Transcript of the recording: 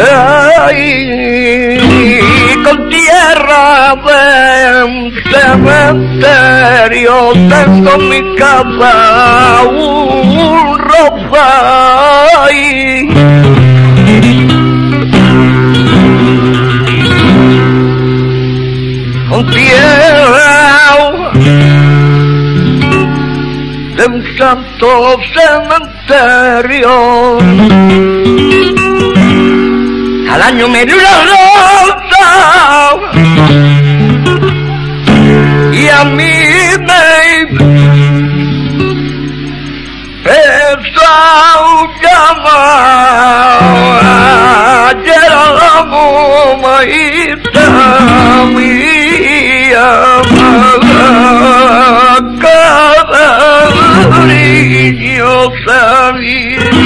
Ay, con tierra de cementerio tengo mi casa un Con tierra de un santo cementerio al año me dio una rosa y a mí me empezó a llamar ayer a la mamita mía cada niño sabía